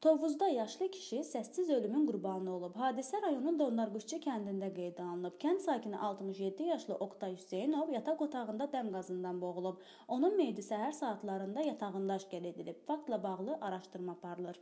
Tovuzda yaşlı kişi səssiz ölümün qurbanı olub. Hadisə rayonun Donlarquşçu kəndində qeydə alınıb. Kənd sakini 67 yaşlı Oqtay Hüseynov yataq otağında dəm qazından boğulub. Onun meyidi səhər saatlarında yatağında aşkar edilib. Faktla bağlı araşdırma aparılır.